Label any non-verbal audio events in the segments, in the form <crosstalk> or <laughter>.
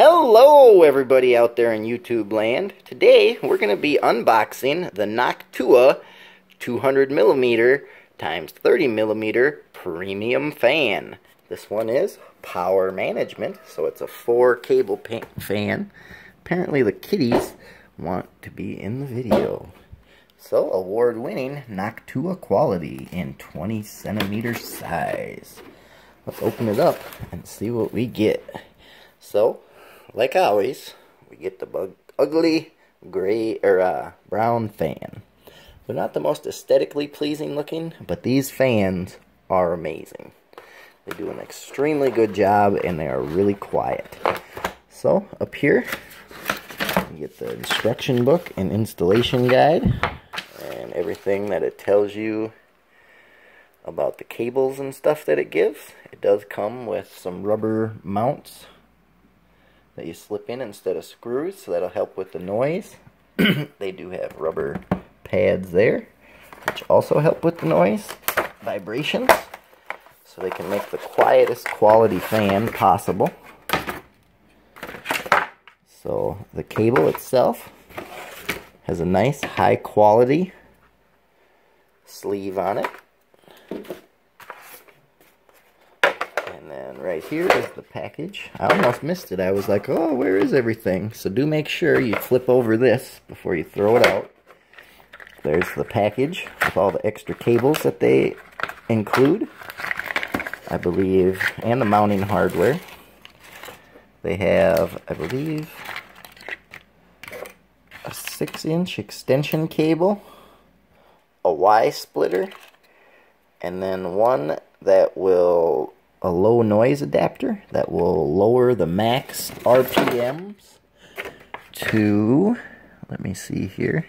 Hello everybody out there in YouTube land. Today we're going to be unboxing the Noctua 200 millimeter times 30 millimeter premium fan. This one is power management, so it's a four cable fan. Apparently the kitties want to be in the video. So award-winning Noctua quality in 20 centimeter size. Let's open it up and see what we get. So, like always, we get the ugly gray or uh, brown fan. They're not the most aesthetically pleasing looking, but these fans are amazing. They do an extremely good job and they are really quiet. So, up here, you get the instruction book and installation guide and everything that it tells you about the cables and stuff that it gives. It does come with some rubber mounts that you slip in instead of screws, so that'll help with the noise. <clears throat> they do have rubber pads there, which also help with the noise, vibrations, so they can make the quietest quality fan possible. So the cable itself has a nice high quality sleeve on it. Right here is the package. I almost missed it. I was like, oh, where is everything? So do make sure you flip over this before you throw it out. There's the package with all the extra cables that they include, I believe, and the mounting hardware. They have, I believe, a 6-inch extension cable, a Y-splitter, and then one that will a low noise adapter that will lower the max RPMs to, let me see here.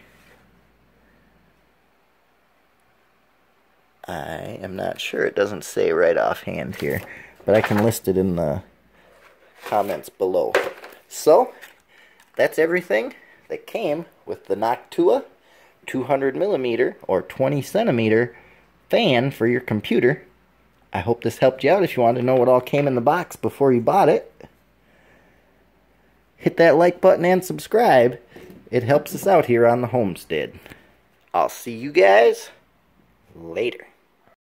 I am not sure. It doesn't say right offhand here, but I can list it in the comments below. So, that's everything that came with the Noctua 200 millimeter or 20 centimeter fan for your computer I hope this helped you out if you wanted to know what all came in the box before you bought it. Hit that like button and subscribe. It helps us out here on the homestead. I'll see you guys later.